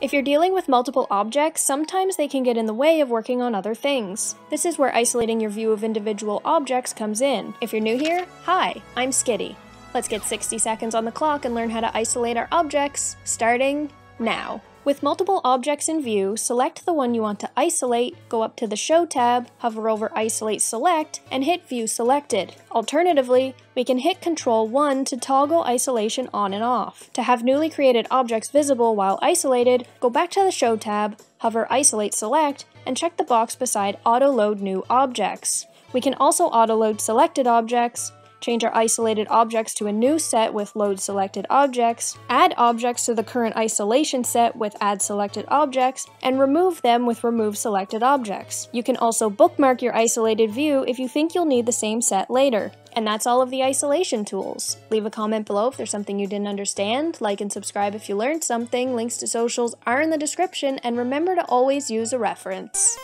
If you're dealing with multiple objects, sometimes they can get in the way of working on other things. This is where isolating your view of individual objects comes in. If you're new here, hi, I'm Skitty. Let's get 60 seconds on the clock and learn how to isolate our objects, starting now. With multiple objects in view, select the one you want to isolate, go up to the Show tab, hover over Isolate Select, and hit View Selected. Alternatively, we can hit Ctrl 1 to toggle isolation on and off. To have newly created objects visible while isolated, go back to the Show tab, hover Isolate Select, and check the box beside Auto Load New Objects. We can also auto load selected objects, change our isolated objects to a new set with load selected objects, add objects to the current isolation set with add selected objects, and remove them with remove selected objects. You can also bookmark your isolated view if you think you'll need the same set later. And that's all of the isolation tools. Leave a comment below if there's something you didn't understand, like and subscribe if you learned something, links to socials are in the description, and remember to always use a reference.